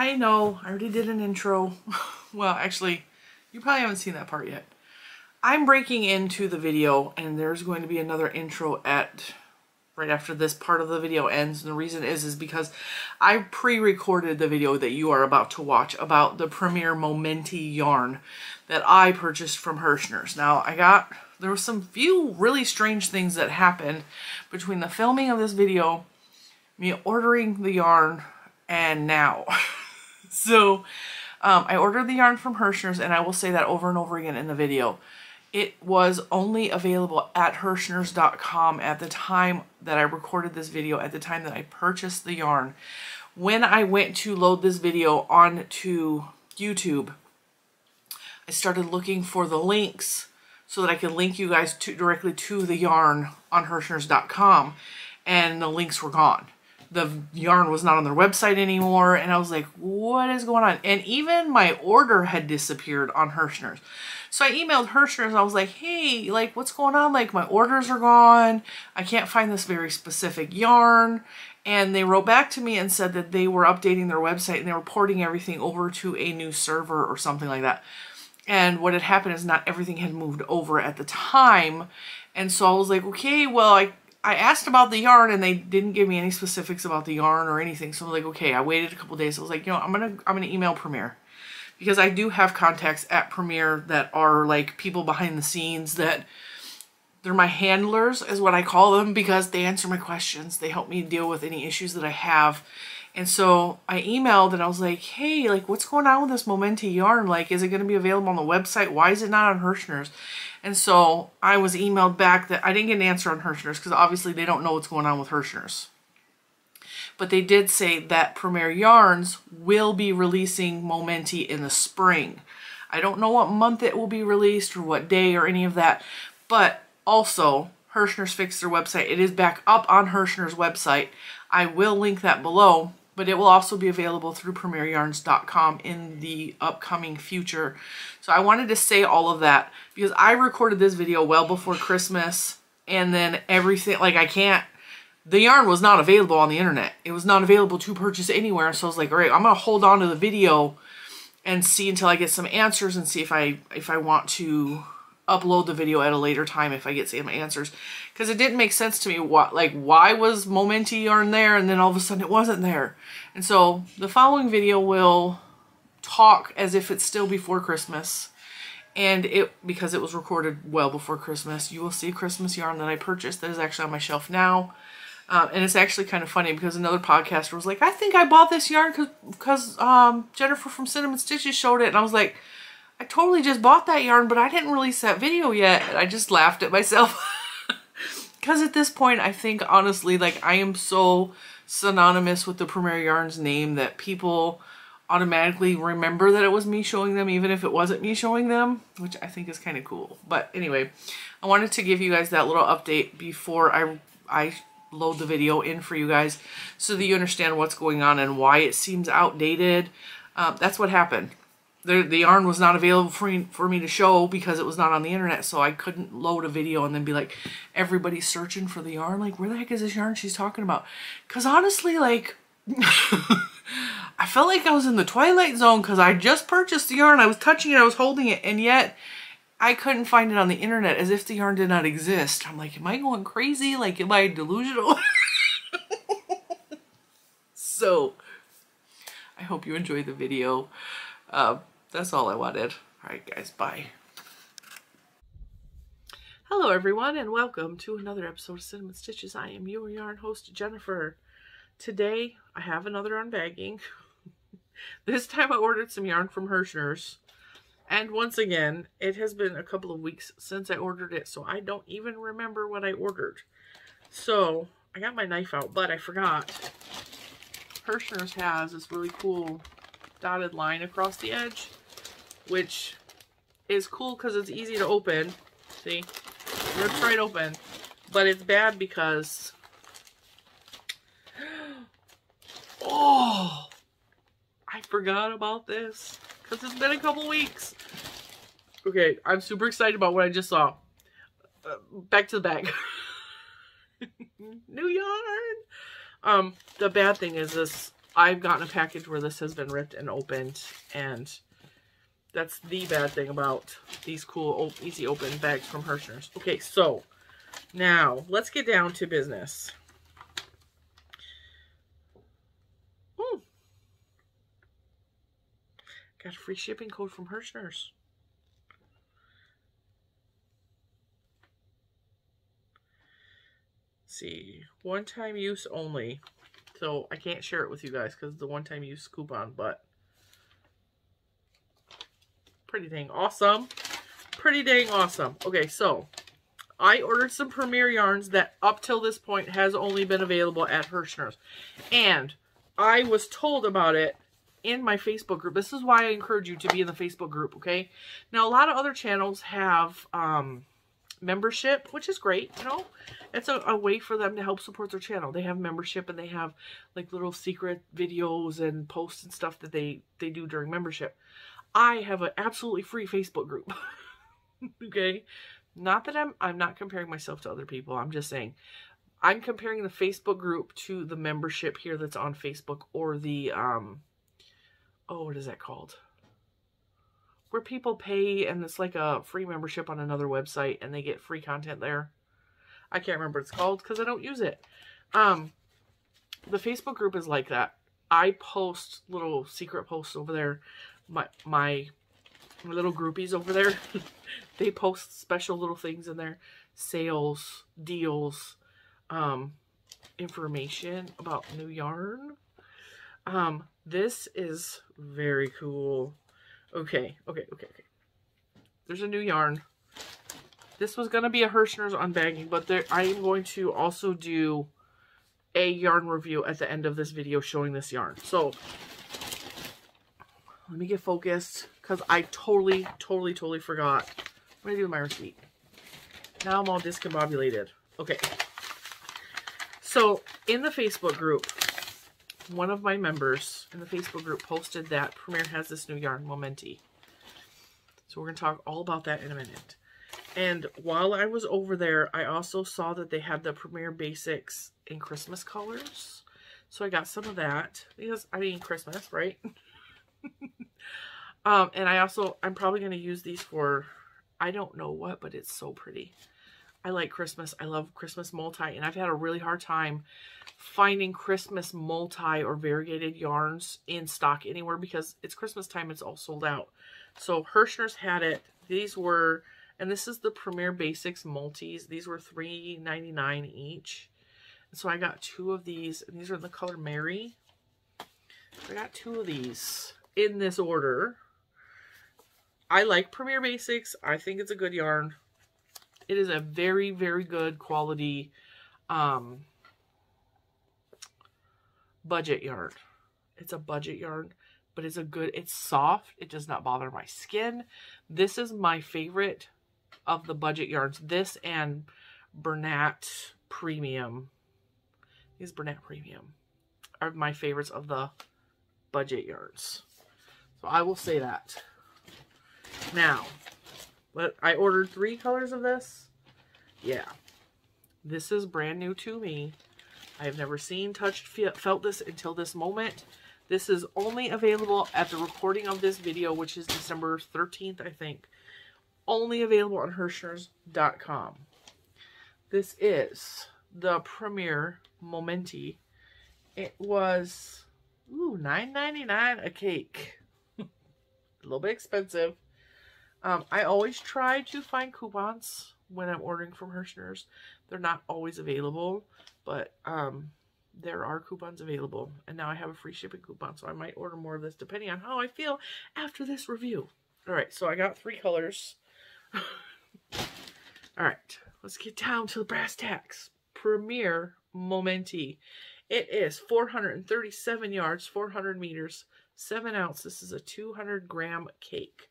I know I already did an intro. well, actually, you probably haven't seen that part yet. I'm breaking into the video and there's going to be another intro at right after this part of the video ends. And the reason is, is because I pre-recorded the video that you are about to watch about the Premier Momenti yarn that I purchased from Herrschner's. Now, I got, there were some few really strange things that happened between the filming of this video, me ordering the yarn, and now. so, um, I ordered the yarn from Herrschner's, and I will say that over and over again in the video. It was only available at Herrschners.com at the time that I recorded this video, at the time that I purchased the yarn. When I went to load this video onto YouTube, I started looking for the links so that I could link you guys to directly to the yarn on Herrschners.com and the links were gone the yarn was not on their website anymore and I was like what is going on? And even my order had disappeared on Herrschner's so I emailed Herrschner's I was like hey like what's going on? Like my orders are gone. I can't find this very specific yarn. And they wrote back to me and said that they were updating their website and they were porting everything over to a new server or something like that. And what had happened is not everything had moved over at the time. And so I was like okay well I I asked about the yarn and they didn't give me any specifics about the yarn or anything. So I'm like, okay, I waited a couple days. I was like, you know, I'm gonna I'm gonna email Premier because I do have contacts at Premier that are like people behind the scenes that they're my handlers is what I call them because they answer my questions. They help me deal with any issues that I have. And so I emailed and I was like, hey, like what's going on with this Momenti yarn? Like, is it going to be available on the website? Why is it not on Herrschner's? And so I was emailed back that I didn't get an answer on Herrschner's because obviously they don't know what's going on with Herrschner's. But they did say that Premier Yarns will be releasing Momenti in the spring. I don't know what month it will be released or what day or any of that. But also, Herrschner's fixed their website. It is back up on Herrschner's website. I will link that below but it will also be available through premieryarns.com in the upcoming future. So I wanted to say all of that because I recorded this video well before Christmas and then everything, like I can't, the yarn was not available on the internet. It was not available to purchase anywhere. So I was like, all right, I'm going to hold on to the video and see until I get some answers and see if I, if I want to upload the video at a later time if I get some answers. Because it didn't make sense to me, what like why was Momenti yarn there and then all of a sudden it wasn't there. And so the following video will talk as if it's still before Christmas. And it because it was recorded well before Christmas, you will see Christmas yarn that I purchased that is actually on my shelf now. Um, and it's actually kind of funny because another podcaster was like, I think I bought this yarn because um, Jennifer from Cinnamon Stitches showed it. And I was like, I totally just bought that yarn, but I didn't release that video yet. And I just laughed at myself. Because at this point, I think, honestly, like, I am so synonymous with the Premier Yarns name that people automatically remember that it was me showing them, even if it wasn't me showing them, which I think is kind of cool. But anyway, I wanted to give you guys that little update before I, I load the video in for you guys so that you understand what's going on and why it seems outdated. Uh, that's what happened the, the yarn was not available for me, for me to show because it was not on the internet so I couldn't load a video and then be like everybody's searching for the yarn. Like where the heck is this yarn she's talking about? Because honestly like I felt like I was in the twilight zone because I just purchased the yarn I was touching it I was holding it and yet I couldn't find it on the internet as if the yarn did not exist. I'm like am I going crazy? Like am I delusional? So I hope you enjoyed the video. Uh, that's all I wanted. All right, guys, bye. Hello, everyone, and welcome to another episode of Cinnamon Stitches. I am your yarn host, Jennifer. Today, I have another unbagging. this time I ordered some yarn from Herrschner's. And once again, it has been a couple of weeks since I ordered it, so I don't even remember what I ordered. So, I got my knife out, but I forgot. Herrschner's has this really cool dotted line across the edge which is cool because it's easy to open. See? Rips right open. But it's bad because... Oh! I forgot about this. Because it's been a couple weeks. Okay, I'm super excited about what I just saw. Uh, back to the bag. New yarn! Um, the bad thing is this I've gotten a package where this has been ripped and opened, and that's the bad thing about these cool, easy open bags from Herrschner's. Okay, so now let's get down to business. Ooh. Got a free shipping code from Herrschner's. see. One time use only. So I can't share it with you guys because the one time use coupon, but pretty dang awesome. Pretty dang awesome. Okay, so I ordered some Premier yarns that up till this point has only been available at Herrschner's. And I was told about it in my Facebook group. This is why I encourage you to be in the Facebook group, okay? Now, a lot of other channels have um, membership, which is great, you know. It's a, a, way for them to help support their channel. They have membership and they have like little secret videos and posts and stuff that they, they do during membership. I have an absolutely free Facebook group. okay? Not that I'm I'm not comparing myself to other people. I'm just saying I'm comparing the Facebook group to the membership here that's on Facebook or the um oh what is that called? where people pay and it's like a free membership on another website and they get free content there. I can't remember what it's called because I don't use it. Um, the Facebook group is like that. I post little secret posts over there. My my, little groupies over there, they post special little things in there, sales, deals, um, information about new yarn. Um, this is very cool. Okay, okay, okay, okay. There's a new yarn. This was going to be a Herrschner's unbagging, but there, I am going to also do a yarn review at the end of this video showing this yarn. So, let me get focused because I totally, totally, totally forgot. What did I do with my receipt? Now I'm all discombobulated. Okay. So, in the Facebook group, one of my members in the Facebook group posted that Premier has this new yarn, Momenti. So we're going to talk all about that in a minute. And while I was over there, I also saw that they had the Premier Basics in Christmas colors. So I got some of that because, I mean, Christmas, right? um, and I also, I'm probably going to use these for, I don't know what, but it's so pretty. I like Christmas. I love Christmas multi, and I've had a really hard time finding Christmas multi or variegated yarns in stock anywhere because it's Christmas time. It's all sold out. So Herrschner's had it. These were, and this is the Premier Basics multis. These were $3.99 each. so I got two of these, and these are in the color Mary. I got two of these in this order. I like Premier Basics. I think it's a good yarn. It is a very, very good quality um, budget yarn. It's a budget yarn, but it's a good, it's soft. It does not bother my skin. This is my favorite of the budget yarns. This and Bernat Premium. These Bernat Premium are my favorites of the budget yarns. So I will say that. Now, but I ordered three colors of this. Yeah. This is brand new to me. I have never seen, touched, felt this until this moment. This is only available at the recording of this video, which is December 13th, I think. Only available on Herrschners.com. This is the Premier Momenti. It was, ooh, $9.99 a cake. A little bit expensive. Um, I always try to find coupons when I'm ordering from Herrschner's. They're not always available, but um, there are coupons available. And now I have a free shipping coupon, so I might order more of this depending on how I feel after this review. All right, so I got three colors. All right, let's get down to the brass tacks. Premier Momenti. It is 437 yards, 400 meters, 7 ounce. This is a 200 gram cake.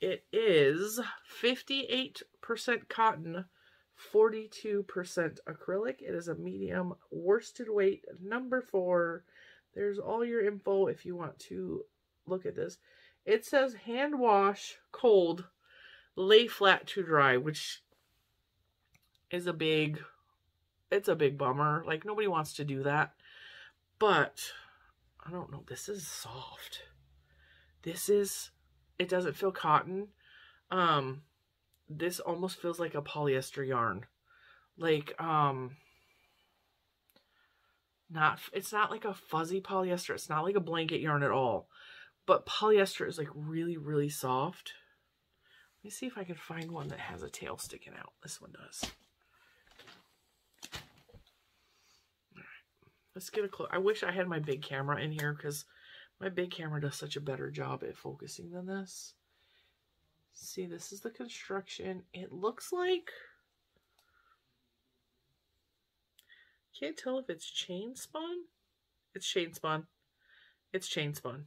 It is 58% cotton, 42% acrylic. It is a medium worsted weight, number four. There's all your info if you want to look at this. It says hand wash, cold, lay flat to dry, which is a big, it's a big bummer. Like nobody wants to do that. But I don't know. This is soft. This is, it doesn't feel cotton. Um, this almost feels like a polyester yarn. Like, um, not, it's not like a fuzzy polyester. It's not like a blanket yarn at all. But polyester is like really, really soft. Let me see if I can find one that has a tail sticking out. This one does. Let's get a close. I wish I had my big camera in here because my big camera does such a better job at focusing than this. See, this is the construction. It looks like... Can't tell if it's chain spun. It's chain spun. It's chain spun.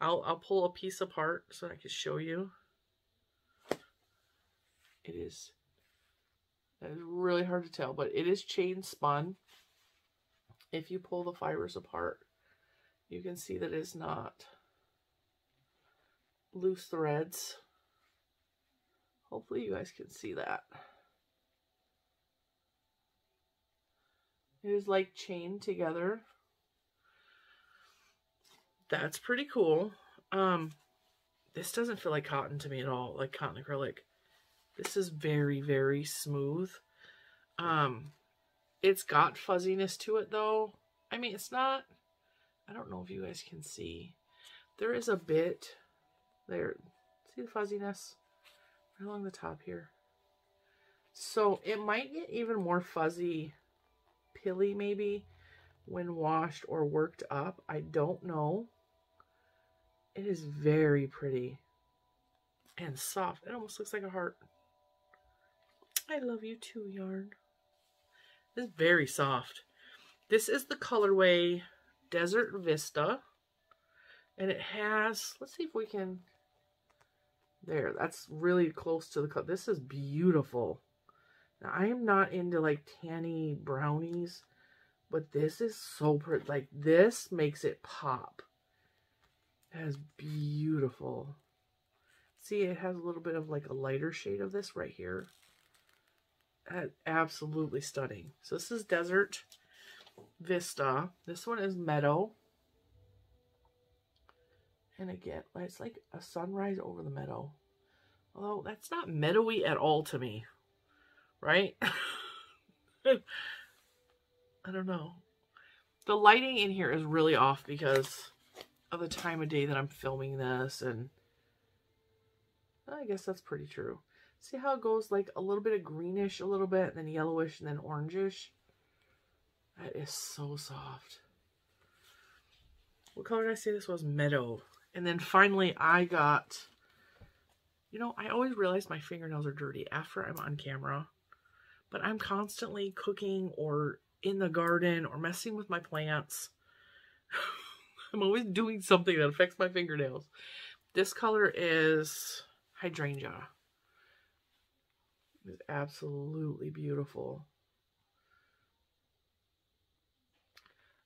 I'll, I'll pull a piece apart so I can show you. It is, that is really hard to tell, but it is chain spun if you pull the fibers apart, you can see that it's not loose threads. Hopefully you guys can see that. It is like chained together. That's pretty cool. Um, this doesn't feel like cotton to me at all, like cotton acrylic. This is very, very smooth. Um, it's got fuzziness to it though. I mean, it's not, I don't know if you guys can see. There is a bit there. See the fuzziness right along the top here. So it might get even more fuzzy, pilly maybe, when washed or worked up. I don't know. It is very pretty and soft. It almost looks like a heart. I love you too, yarn. It's very soft. This is the colorway Desert Vista. And it has, let's see if we can, there, that's really close to the color. This is beautiful. Now, I am not into like tanny brownies, but this is so pretty. Like, this makes it pop. That is beautiful. See, it has a little bit of like a lighter shade of this right here absolutely stunning. So this is Desert Vista. This one is Meadow. And again, it's like a sunrise over the meadow. Although that's not meadowy at all to me. Right? I don't know. The lighting in here is really off because of the time of day that I'm filming this. And I guess that's pretty true. See how it goes like a little bit of greenish, a little bit, and then yellowish, and then orangish? That is so soft. What color did I say this was? Meadow. And then finally I got, you know, I always realize my fingernails are dirty after I'm on camera. But I'm constantly cooking or in the garden or messing with my plants. I'm always doing something that affects my fingernails. This color is hydrangea is absolutely beautiful.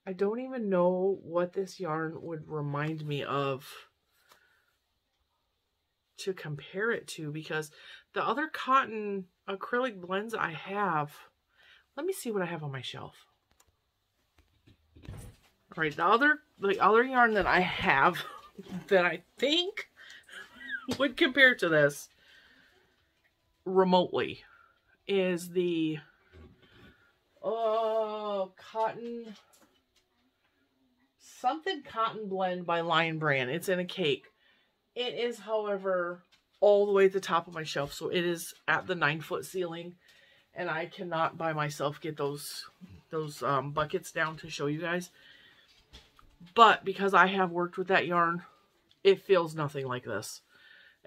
I don't even know what this yarn would remind me of to compare it to because the other cotton acrylic blends I have, let me see what I have on my shelf. All right, the other, the other yarn that I have that I think would compare to this remotely is the oh cotton something cotton blend by Lion Brand. It's in a cake. It is, however, all the way at the top of my shelf, so it is at the nine foot ceiling, and I cannot by myself get those those um, buckets down to show you guys. But because I have worked with that yarn, it feels nothing like this.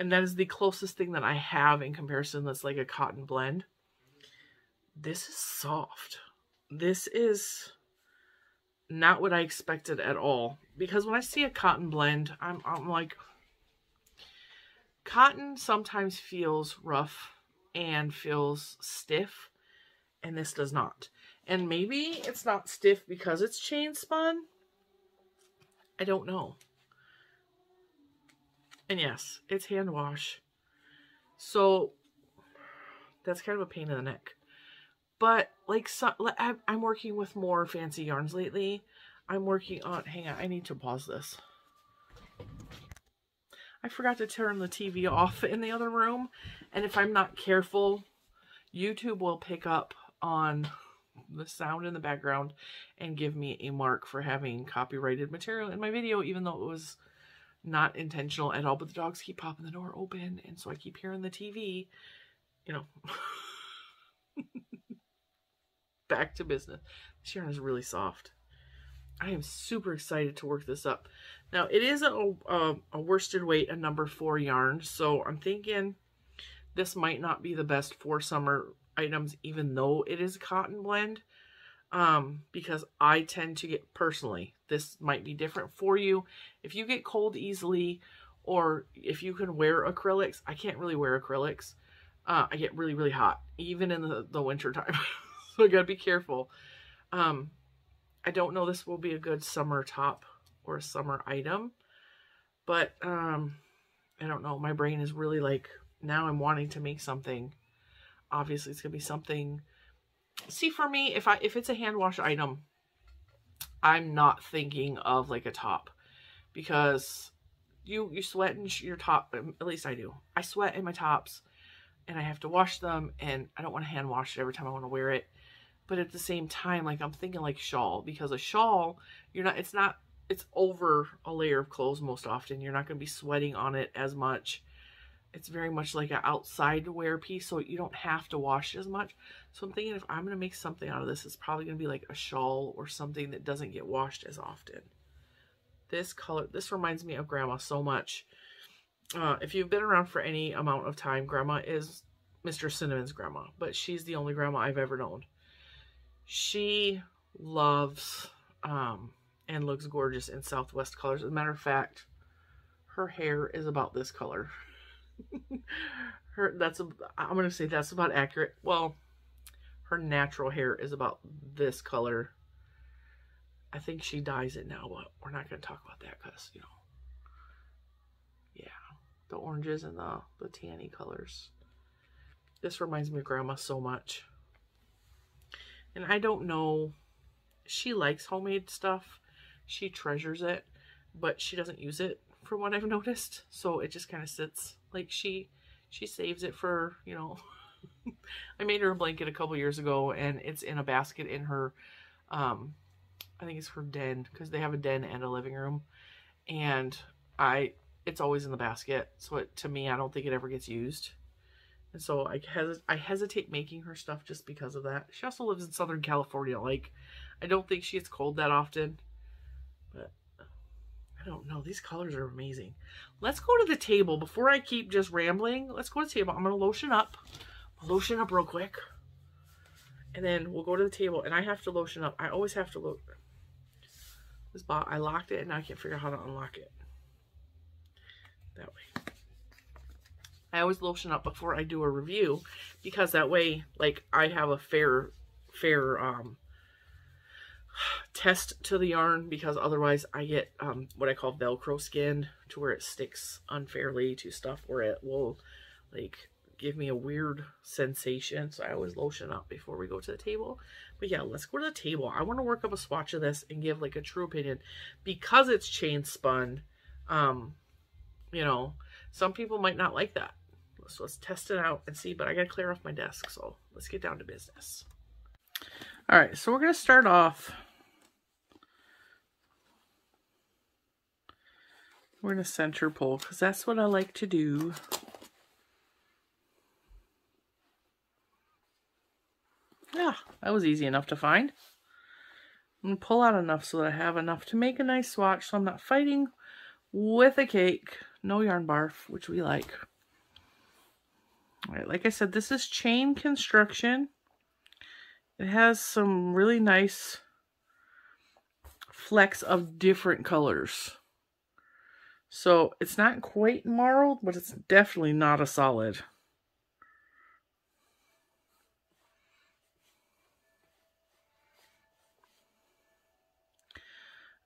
And that is the closest thing that I have in comparison that's like a cotton blend. This is soft. This is not what I expected at all. Because when I see a cotton blend, I'm, I'm like... Cotton sometimes feels rough and feels stiff. And this does not. And maybe it's not stiff because it's chain spun. I don't know. And yes, it's hand wash. So that's kind of a pain in the neck. But like I'm working with more fancy yarns lately. I'm working on, hang on, I need to pause this. I forgot to turn the TV off in the other room. And if I'm not careful, YouTube will pick up on the sound in the background and give me a mark for having copyrighted material in my video, even though it was not intentional at all. But the dogs keep popping the door open, and so I keep hearing the TV, you know. Back to business. This yarn is really soft. I am super excited to work this up. Now, it is a, a, a worsted weight, a number four yarn, so I'm thinking this might not be the best for summer items, even though it is a cotton blend, um, because I tend to get, personally, this might be different for you. If you get cold easily, or if you can wear acrylics, I can't really wear acrylics. Uh, I get really, really hot, even in the, the winter time. so I gotta be careful. Um, I don't know this will be a good summer top or a summer item, but um, I don't know. My brain is really like, now I'm wanting to make something. Obviously, it's gonna be something. See, for me, if I if it's a hand wash item, I'm not thinking of like a top because you you sweat in your top. Um, at least I do. I sweat in my tops, and I have to wash them, and I don't want to hand wash it every time I want to wear it but at the same time like i'm thinking like shawl because a shawl you're not it's not it's over a layer of clothes most often you're not going to be sweating on it as much it's very much like an outside wear piece so you don't have to wash as much so i'm thinking if i'm going to make something out of this it's probably going to be like a shawl or something that doesn't get washed as often this color this reminds me of grandma so much uh, if you've been around for any amount of time grandma is mr cinnamon's grandma but she's the only grandma i've ever known she loves um, and looks gorgeous in Southwest colors. As a matter of fact, her hair is about this color. her that's a, I'm gonna say that's about accurate. Well, her natural hair is about this color. I think she dyes it now, but we're not gonna talk about that because you know, yeah, the oranges and the the tanny colors. This reminds me of Grandma so much. And I don't know, she likes homemade stuff. She treasures it, but she doesn't use it from what I've noticed. So it just kind of sits like she, she saves it for, you know, I made her a blanket a couple years ago and it's in a basket in her, um, I think it's her den because they have a den and a living room. And I, it's always in the basket. So it, to me, I don't think it ever gets used. And so I, hes I hesitate making her stuff just because of that. She also lives in Southern California. Like, I don't think she gets cold that often. But, I don't know. These colors are amazing. Let's go to the table. Before I keep just rambling, let's go to the table. I'm going to lotion up. Lotion up real quick. And then we'll go to the table. And I have to lotion up. I always have to look. This bot, I locked it and I can't figure out how to unlock it. That way. I always lotion up before I do a review because that way, like, I have a fair, fair, um, test to the yarn because otherwise I get um, what I call Velcro skin to where it sticks unfairly to stuff where it will, like, give me a weird sensation. So I always lotion up before we go to the table. But yeah, let's go to the table. I want to work up a swatch of this and give, like, a true opinion. Because it's chain spun, um, you know, some people might not like that. So let's test it out and see, but I got to clear off my desk. So let's get down to business. All right, so we're going to start off. We're going to center pull because that's what I like to do. Yeah, that was easy enough to find. I'm going to pull out enough so that I have enough to make a nice swatch so I'm not fighting with a cake. No yarn barf, which we like. All right, like I said, this is chain construction. It has some really nice flecks of different colors. So it's not quite marled, but it's definitely not a solid.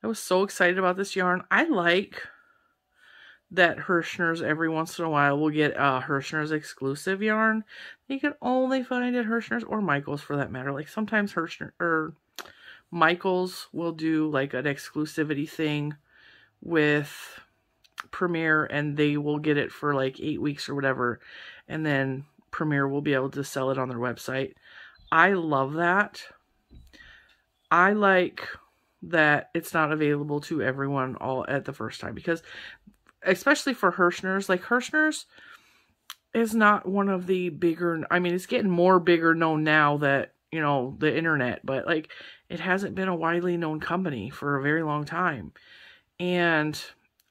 I was so excited about this yarn. I like that Herrschner's every once in a while will get uh, a Herrschner's exclusive yarn. You can only find it at Herrschner's or Michael's for that matter. Like sometimes Herrschner or er, Michaels will do like an exclusivity thing with Premier and they will get it for like eight weeks or whatever. And then Premier will be able to sell it on their website. I love that. I like that it's not available to everyone all at the first time because especially for Herrschner's, like Herrschner's is not one of the bigger I mean it's getting more bigger known now that, you know, the internet, but like it hasn't been a widely known company for a very long time. And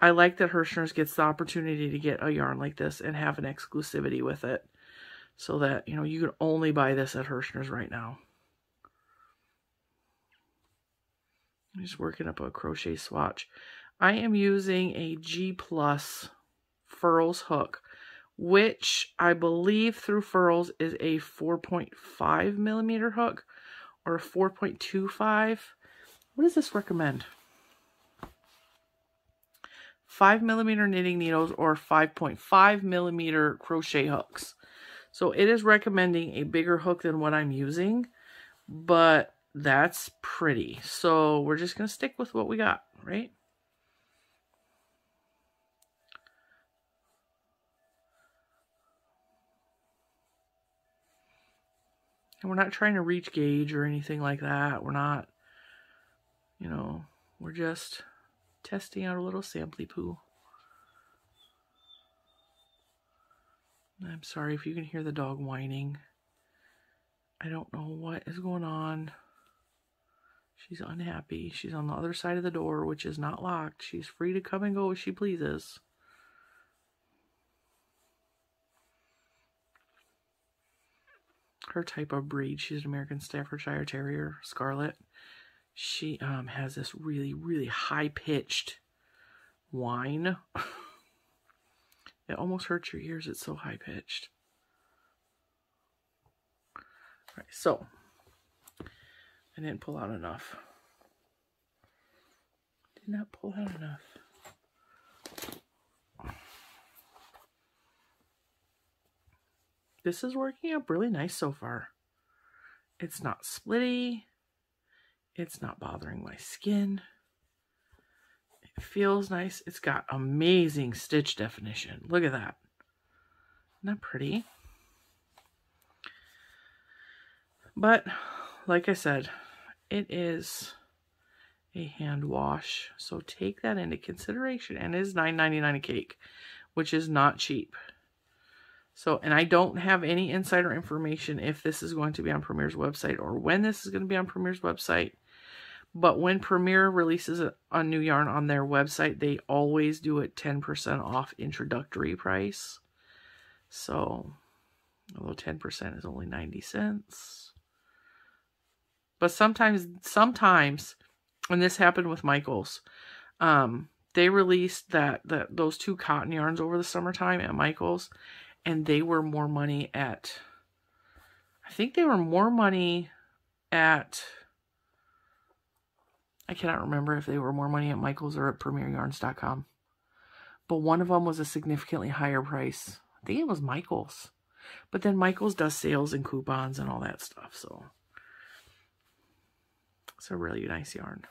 I like that Herrschner's gets the opportunity to get a yarn like this and have an exclusivity with it. So that, you know, you can only buy this at Herrschner's right now. I'm just working up a crochet swatch. I am using a G Plus Furls hook, which I believe through Furls is a 4.5 millimeter hook or a 4.25. What does this recommend? 5 millimeter knitting needles or 5.5 millimeter crochet hooks. So it is recommending a bigger hook than what I'm using, but that's pretty. So we're just going to stick with what we got, right? And we're not trying to reach gauge or anything like that. We're not, you know, we're just testing out a little samply poo. I'm sorry if you can hear the dog whining. I don't know what is going on. She's unhappy. She's on the other side of the door, which is not locked. She's free to come and go as she pleases. Her type of breed, she's an American Staffordshire Terrier, Scarlet. She um, has this really, really high-pitched whine. it almost hurts your ears. It's so high-pitched. All right, so I didn't pull out enough. Did not pull out enough. This is working out really nice so far. It's not splitty. It's not bothering my skin. It feels nice. It's got amazing stitch definition. Look at that. Isn't that pretty? But, like I said, it is a hand wash. So take that into consideration. And it is $9.99 a cake, which is not cheap. So, and I don't have any insider information if this is going to be on Premier's website or when this is going to be on Premier's website. But when Premier releases a, new yarn on their website, they always do it 10% off introductory price. So, although 10% is only 90 cents. But sometimes, sometimes, and this happened with Michaels, um, they released that, that those two cotton yarns over the summertime at Michaels, and they were more money at, I think they were more money at, I cannot remember if they were more money at Michaels or at PremierYarns.com. But one of them was a significantly higher price. I think it was Michaels. But then Michaels does sales and coupons and all that stuff, so it's a really nice yarn.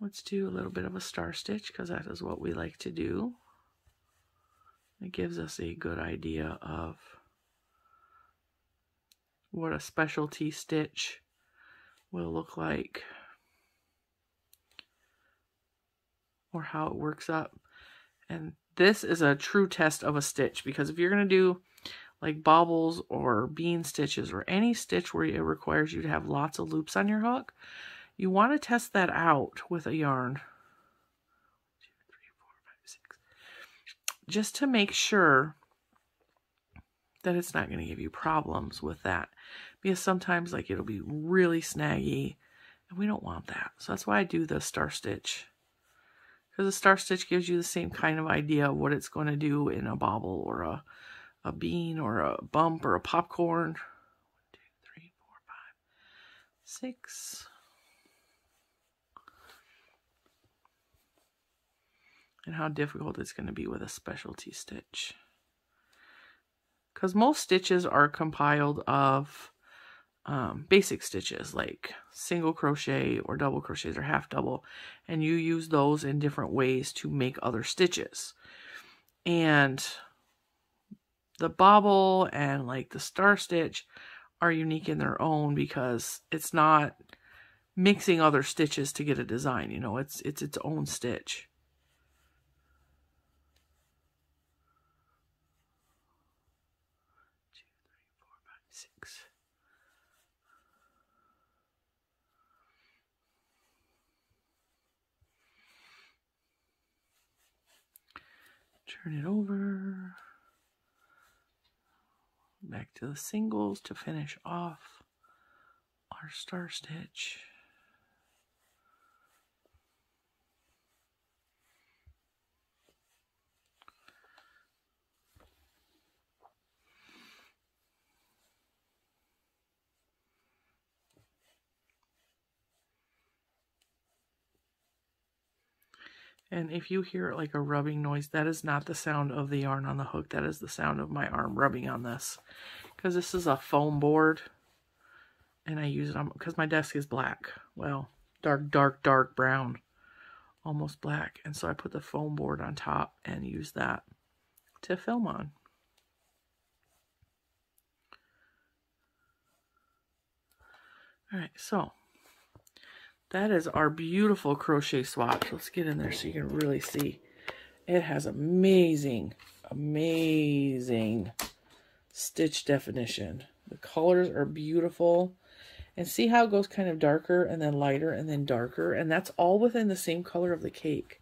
Let's do a little bit of a star stitch because that is what we like to do. It gives us a good idea of what a specialty stitch will look like or how it works up. And this is a true test of a stitch because if you're going to do like bobbles or bean stitches or any stitch where it requires you to have lots of loops on your hook, you want to test that out with a yarn. Two, three, four, five, six. Just to make sure that it's not going to give you problems with that. Because sometimes like it'll be really snaggy and we don't want that. So that's why I do the star stitch. Because the star stitch gives you the same kind of idea of what it's going to do in a bobble or a a bean or a bump or a popcorn. One, two, three, four, five, six. And how difficult it's going to be with a specialty stitch. Because most stitches are compiled of um, basic stitches like single crochet or double crochets or half double and you use those in different ways to make other stitches and the bobble and like the star stitch are unique in their own because it's not mixing other stitches to get a design you know it's it's its own stitch Turn it over. Back to the singles to finish off our star stitch. And if you hear like a rubbing noise, that is not the sound of the yarn on the hook. That is the sound of my arm rubbing on this. Because this is a foam board. And I use it on, because my desk is black. Well, dark, dark, dark brown. Almost black. And so I put the foam board on top and use that to film on. All right, so that is our beautiful crochet swatch. Let's get in there so you can really see. It has amazing, amazing stitch definition. The colors are beautiful. And see how it goes kind of darker and then lighter and then darker. And that's all within the same color of the cake.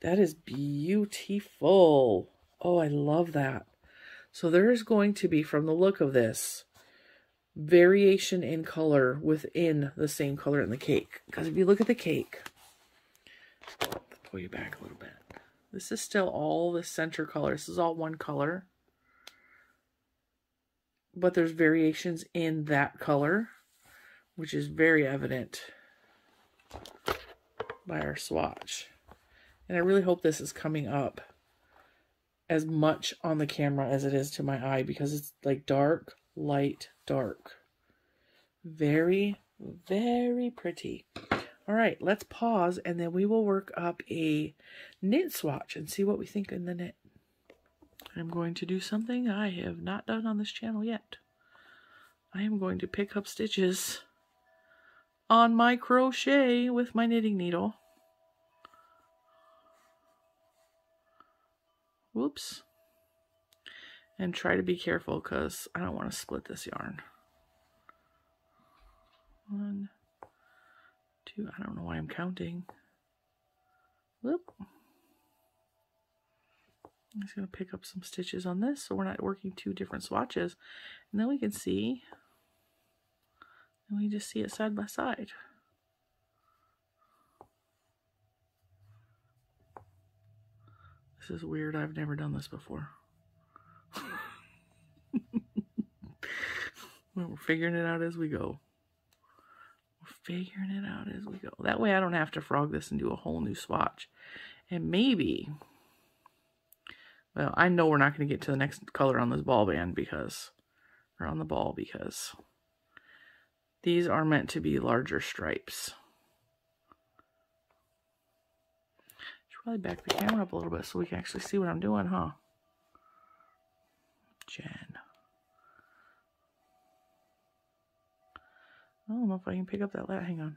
That is beautiful. Oh, I love that. So there is going to be, from the look of this, variation in color within the same color in the cake. Because if you look at the cake, pull you back a little bit. This is still all the center color. This is all one color. But there's variations in that color, which is very evident by our swatch. And I really hope this is coming up as much on the camera as it is to my eye because it's like dark, light, dark. Very, very pretty. All right, let's pause and then we will work up a knit swatch and see what we think in the knit. I'm going to do something I have not done on this channel yet. I am going to pick up stitches on my crochet with my knitting needle. Whoops and try to be careful because I don't want to split this yarn. One, two, I don't know why I'm counting. Whoop. I'm just going to pick up some stitches on this so we're not working two different swatches. And then we can see, and we just see it side by side. This is weird. I've never done this before. we're figuring it out as we go. We're figuring it out as we go. That way I don't have to frog this and do a whole new swatch. And maybe, well, I know we're not going to get to the next color on this ball band because, or on the ball because these are meant to be larger stripes. Should probably back the camera up a little bit so we can actually see what I'm doing, huh? Jen. I don't know if I can pick up that last. Hang on.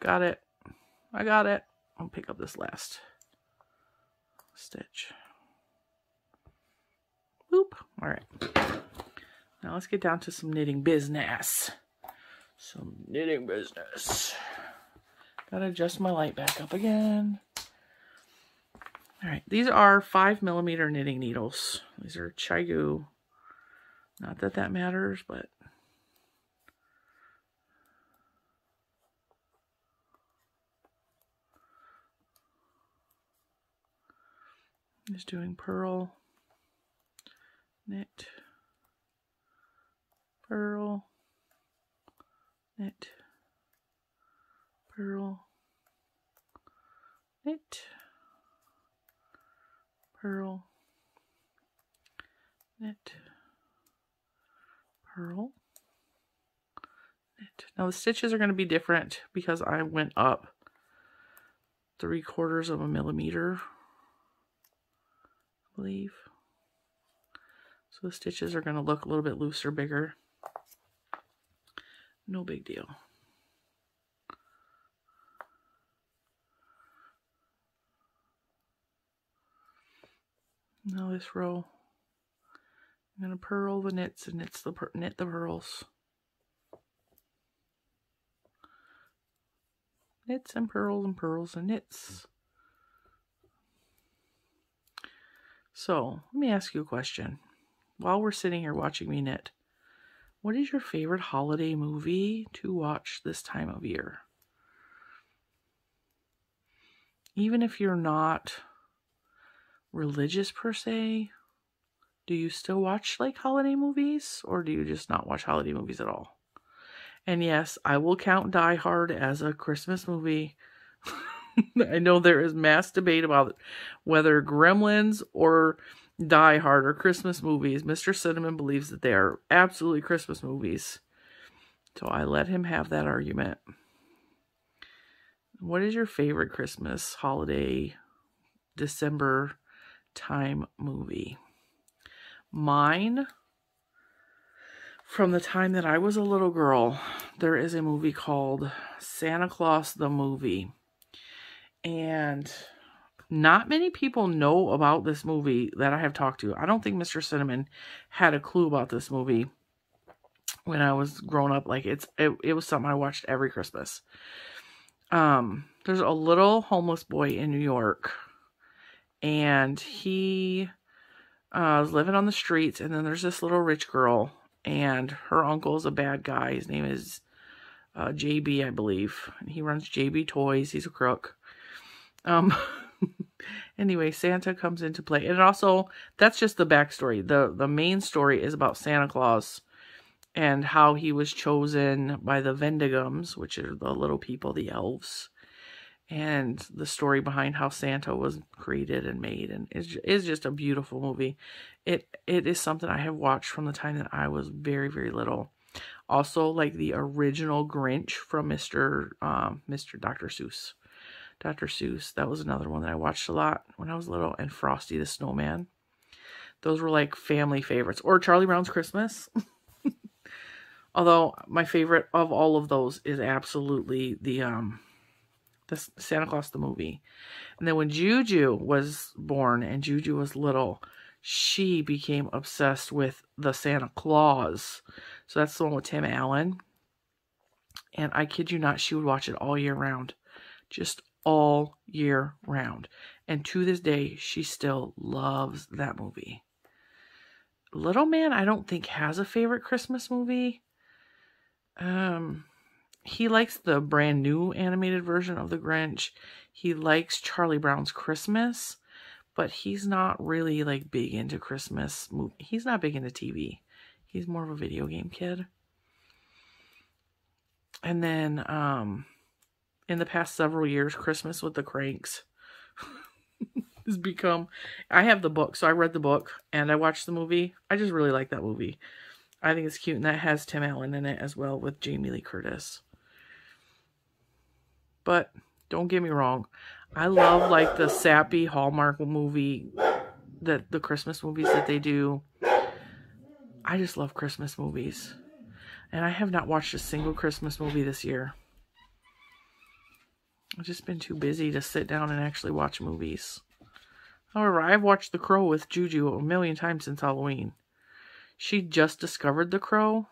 Got it. I got it. I'll pick up this last stitch. Boop. All right. Now let's get down to some knitting business. Some knitting business. Gotta adjust my light back up again. All right, these are five millimeter knitting needles. These are ChiaoGoo. Not that that matters, but just doing purl, knit, purl, knit, purl, knit, purl, knit, purl, Now the stitches are going to be different because I went up three quarters of a millimeter, I believe. So the stitches are going to look a little bit looser, bigger. No big deal. Now this row, I'm going to purl the knits and knits the knit the purls. Knits and purls and purls and knits. So, let me ask you a question. While we're sitting here watching me knit, what is your favorite holiday movie to watch this time of year? Even if you're not religious per se, do you still watch like holiday movies or do you just not watch holiday movies at all? And yes, I will count Die Hard as a Christmas movie. I know there is mass debate about whether Gremlins or Die Hard are Christmas movies. Mr. Cinnamon believes that they are absolutely Christmas movies. So I let him have that argument. What is your favorite Christmas holiday December time movie? Mine from the time that I was a little girl, there is a movie called Santa Claus the Movie. And not many people know about this movie that I have talked to. I don't think Mr. Cinnamon had a clue about this movie when I was growing up. Like it's it, it was something I watched every Christmas. Um, there's a little homeless boy in New York, and he uh, was living on the streets. And then there's this little rich girl and her uncle is a bad guy. His name is uh, JB, I believe. And he runs JB Toys. He's a crook. Um. anyway, Santa comes into play, and also that's just the backstory. the The main story is about Santa Claus and how he was chosen by the Vendequm, which are the little people, the elves, and the story behind how Santa was created and made, and is is just a beautiful movie. It it is something I have watched from the time that I was very very little. Also, like the original Grinch from Mr. Um, Mr. Dr. Seuss. Dr. Seuss. That was another one that I watched a lot when I was little. And Frosty the Snowman. Those were like family favorites. Or Charlie Brown's Christmas. Although my favorite of all of those is absolutely the um the Santa Claus the movie. And then when Juju was born and Juju was little, she became obsessed with the Santa Claus. So that's the one with Tim Allen. And I kid you not, she would watch it all year round. Just all year round. And to this day, she still loves that movie. Little Man, I don't think has a favorite Christmas movie. Um, he likes the brand new animated version of The Grinch. He likes Charlie Brown's Christmas, but he's not really like big into Christmas. He's not big into TV. He's more of a video game kid. And then um in the past several years, Christmas with the Cranks has become I have the book, so I read the book and I watched the movie. I just really like that movie. I think it's cute and that has Tim Allen in it as well with Jamie Lee Curtis. But don't get me wrong. I love like the sappy Hallmark movie that the Christmas movies that they do. I just love Christmas movies. And I have not watched a single Christmas movie this year. I've just been too busy to sit down and actually watch movies. However, I've watched The Crow with Juju a million times since Halloween. She just discovered The Crow,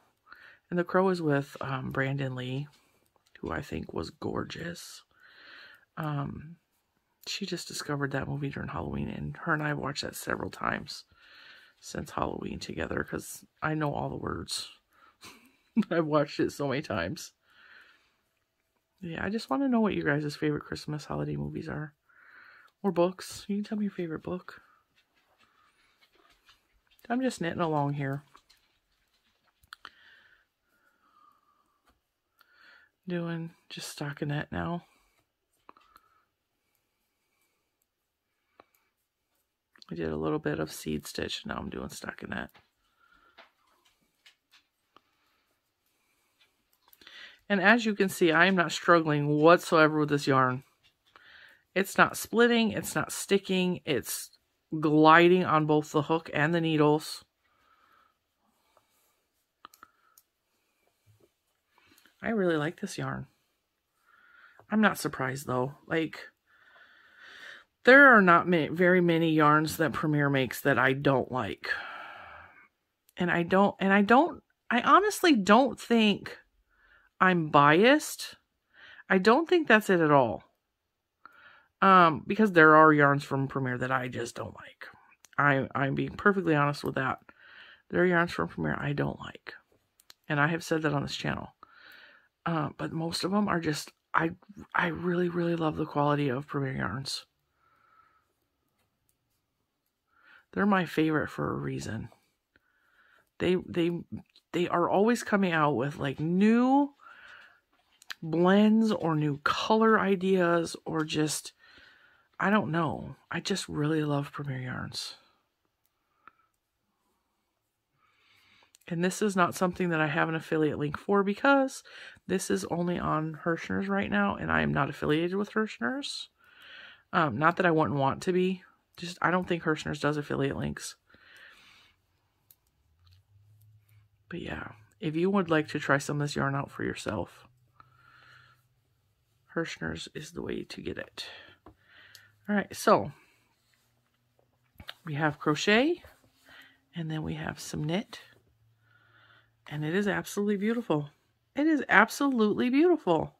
and The Crow is with um, Brandon Lee, who I think was gorgeous. Um, she just discovered that movie during Halloween, and her and I watched that several times since Halloween together because I know all the words. I've watched it so many times. Yeah, I just want to know what your guys' favorite Christmas holiday movies are. Or books. You can tell me your favorite book. I'm just knitting along here. Doing just stockinette now. I did a little bit of seed stitch. Now I'm doing stockinette. And as you can see, I am not struggling whatsoever with this yarn. It's not splitting, it's not sticking, it's gliding on both the hook and the needles. I really like this yarn. I'm not surprised though. Like, there are not many, very many yarns that Premier makes that I don't like. And I don't, and I don't, I honestly don't think I'm biased. I don't think that's it at all. Um, because there are yarns from Premier that I just don't like. I, I'm being perfectly honest with that. There are yarns from Premier I don't like. And I have said that on this channel. Uh, but most of them are just, I, I really, really love the quality of Premier yarns. They're my favorite for a reason. They, they, they are always coming out with like new blends or new color ideas or just I don't know. I just really love Premier Yarns. And this is not something that I have an affiliate link for because this is only on Herrschner's right now, and I am not affiliated with Herrschner's. Um, not that I wouldn't want to be. Just I don't think Herrschner's does affiliate links. But yeah, if you would like to try some of this yarn out for yourself, Herrschner's is the way to get it. All right, so we have crochet and then we have some knit and it is absolutely beautiful. It is absolutely beautiful.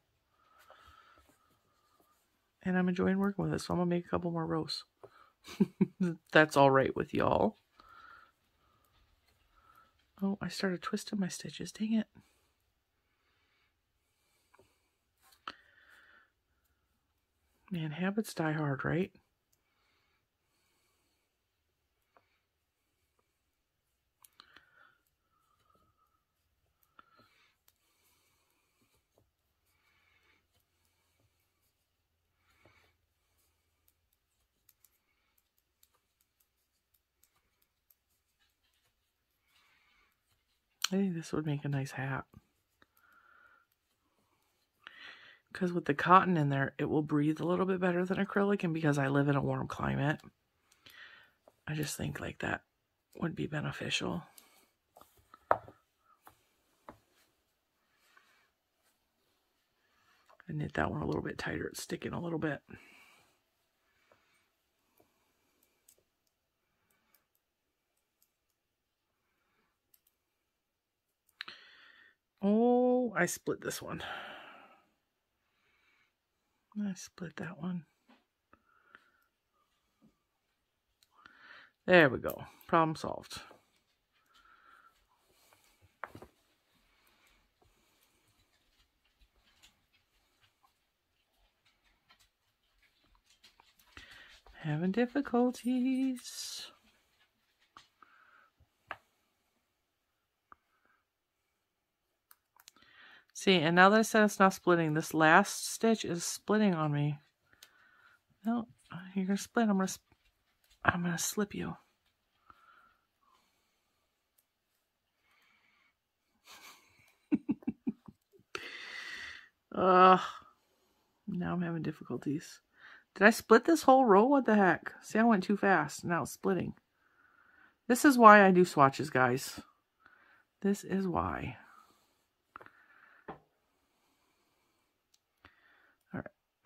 And I'm enjoying working with it, so I'm going to make a couple more rows. That's all right with y'all. Oh, I started twisting my stitches. Dang it. Man, habits die hard, right? I think this would make a nice hat. because with the cotton in there, it will breathe a little bit better than acrylic. And because I live in a warm climate, I just think like that would be beneficial. I knit that one a little bit tighter. It's sticking a little bit. I split this one. I split that one. There we go. Problem solved. Having difficulties. See, and now that I said it's not splitting, this last stitch is splitting on me. No, you're gonna split. I'm gonna, I'm gonna slip you. Ugh. Now I'm having difficulties. Did I split this whole row? What the heck? See, I went too fast. Now it's splitting. This is why I do swatches, guys. This is why.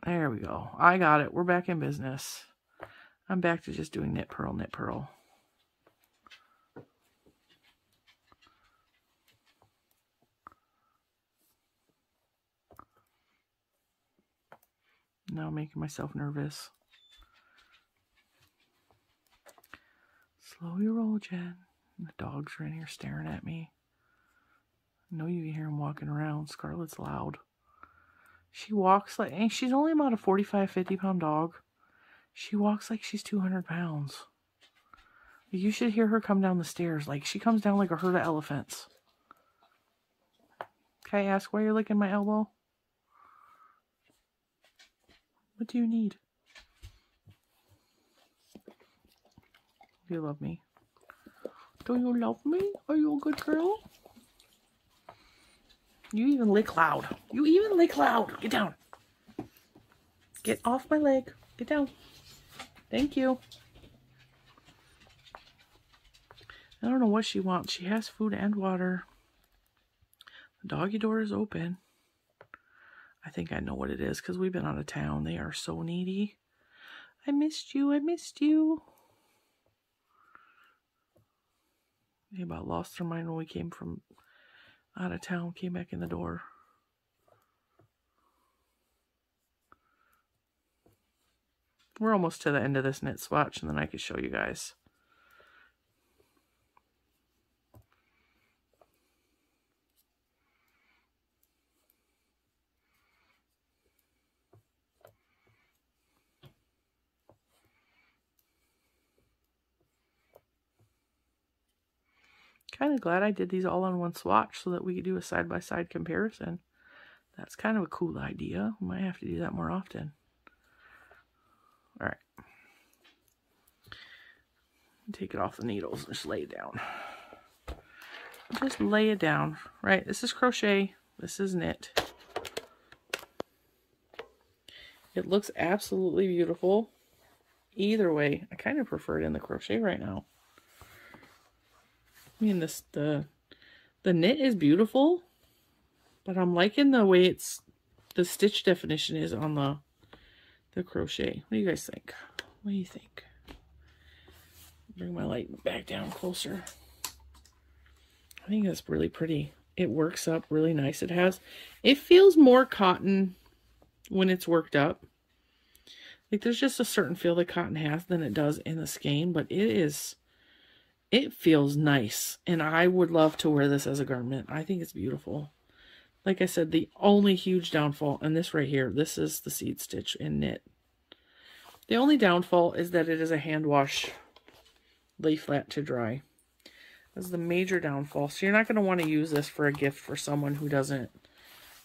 There we go. I got it. We're back in business. I'm back to just doing knit purl, knit purl. Now making myself nervous. Slow your roll, Jen. The dogs are in here staring at me. I know you can hear them walking around. Scarlet's loud. She walks like, and she's only about a 45, 50 pound dog. She walks like she's 200 pounds. You should hear her come down the stairs. Like, she comes down like a herd of elephants. Can I ask why you're licking my elbow? What do you need? Do you love me? Do you love me? Are you a good girl? You even lick loud. You even lick loud. Get down. Get off my leg. Get down. Thank you. I don't know what she wants. She has food and water. The doggy door is open. I think I know what it is because we've been out of town. They are so needy. I missed you. I missed you. They about lost their mind when we came from out of town, came back in the door. We're almost to the end of this knit swatch and then I can show you guys. Kind of glad I did these all on one swatch so that we could do a side-by-side -side comparison. That's kind of a cool idea. We might have to do that more often. All right. Take it off the needles and just lay it down. Just lay it down. Right, this is crochet. This is knit. It looks absolutely beautiful. Either way, I kind of prefer it in the crochet right now. I mean, this the the knit is beautiful, but I'm liking the way it's the stitch definition is on the the crochet. What do you guys think? What do you think? Bring my light back down closer. I think that's really pretty. It works up really nice. It has, it feels more cotton when it's worked up. Like there's just a certain feel that cotton has than it does in the skein, but it is, it feels nice. And I would love to wear this as a garment. I think it's beautiful. Like I said, the only huge downfall, and this right here, this is the seed stitch in knit. The only downfall is that it is a hand wash lay flat to dry. That's the major downfall. So you're not going to want to use this for a gift for someone who doesn't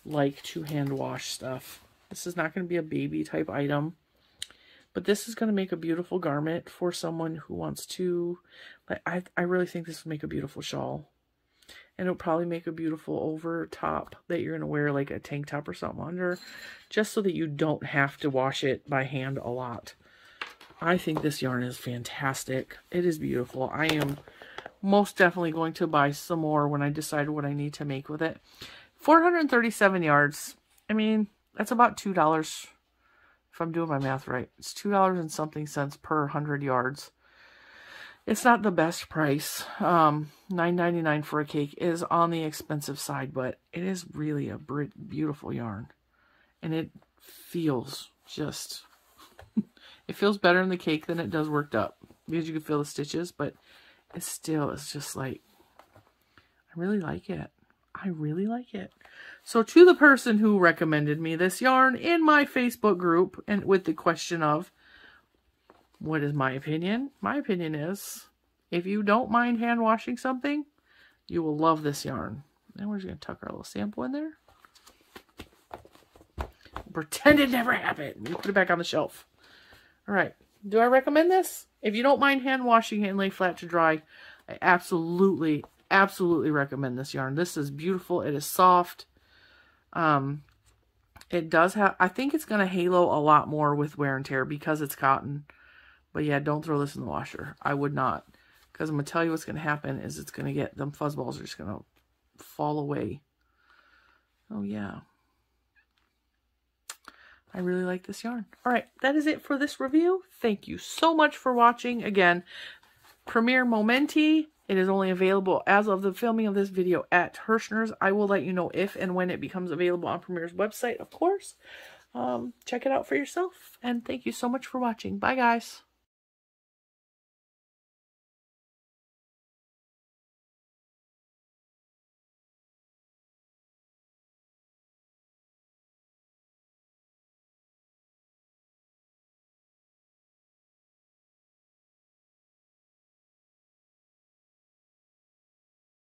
like to hand wash stuff. This is not going to be a baby type item. But this is going to make a beautiful garment for someone who wants to... Like, I, I really think this would make a beautiful shawl. And it'll probably make a beautiful over top that you're going to wear like a tank top or something under. Just so that you don't have to wash it by hand a lot. I think this yarn is fantastic. It is beautiful. I am most definitely going to buy some more when I decide what I need to make with it. 437 yards. I mean, that's about $2 if I'm doing my math right. It's $2 and something cents per 100 yards. It's not the best price. Um, $9.99 for a cake is on the expensive side, but it is really a beautiful yarn. And it feels just... it feels better in the cake than it does worked up. Because you can feel the stitches, but it still is just like... I really like it. I really like it. So to the person who recommended me this yarn in my Facebook group and with the question of what is my opinion? My opinion is if you don't mind hand washing something, you will love this yarn. And we're just going to tuck our little sample in there. Pretend it never happened. You put it back on the shelf. All right. Do I recommend this? If you don't mind hand washing it and lay flat to dry, I absolutely, absolutely recommend this yarn. This is beautiful. It is soft. Um, it does have, I think it's going to halo a lot more with wear and tear because it's cotton. But yeah, don't throw this in the washer. I would not. Because I'm going to tell you what's going to happen is it's going to get, them fuzz balls are just going to fall away. Oh yeah. I really like this yarn. All right, that is it for this review. Thank you so much for watching. Again, Premier Momenti. It is only available as of the filming of this video at Herrschner's. I will let you know if and when it becomes available on Premier's website, of course. Um, check it out for yourself. And thank you so much for watching. Bye, guys.